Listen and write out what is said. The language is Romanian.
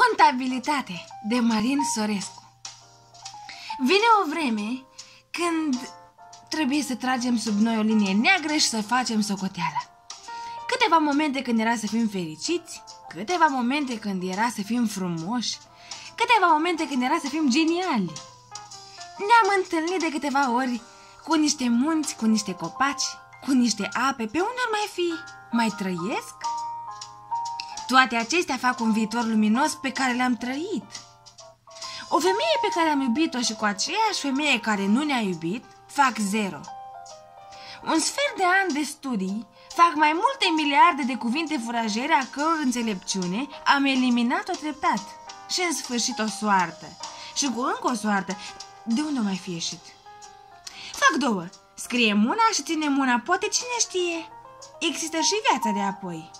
Contabilitate de Marin Sorescu Vine o vreme când trebuie să tragem sub noi o linie neagră și să facem socoteala. Câteva momente când era să fim fericiți, câteva momente când era să fim frumoși, câteva momente când era să fim geniali. Ne-am întâlnit de câteva ori cu niște munți, cu niște copaci, cu niște ape, pe unde ar mai fi? Mai trăiesc? Toate acestea fac un viitor luminos pe care l-am trăit. O femeie pe care am iubit-o și cu aceeași femeie care nu ne-a iubit fac zero. Un sfert de an de studii fac mai multe miliarde de cuvinte furajere a căror înțelepciune am eliminat-o treptat. Și în sfârșit o soartă. Și cu încă o soartă. De unde o mai fi ieșit? Fac două. Scrie una și ține una. Poate cine știe. Există și viața de apoi.